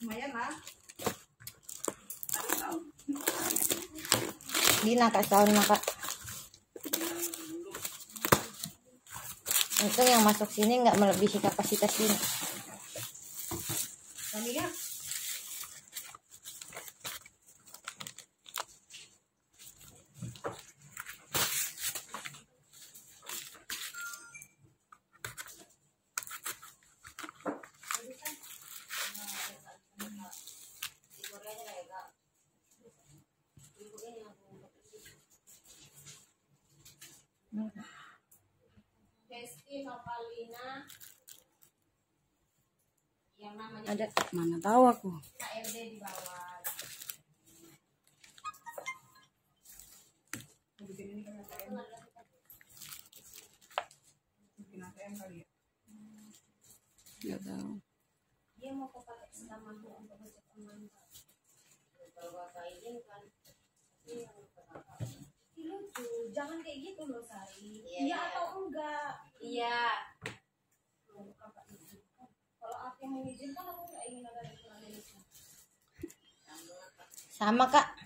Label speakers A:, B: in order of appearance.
A: Lumayan lah.
B: Di na kak tahun na kak. Untung yang masuk sini nggak melebihi kapasitas ini.
A: Kami ya. Yang namanya
B: Ada.
C: Mana tahu aku.
A: KRD di bawah.
C: Nggak tahu.
A: Dia mau pakai selaman untuk ngecek online. Kalau bapak izin kan Ih, lucu, jangan kayak gitu loh Sari.
B: Iya,
A: iya. atau enggak?
B: Iya.
A: Kalau aku yang mengizinkan aku nggak ingin ada ini.
B: Sama kak.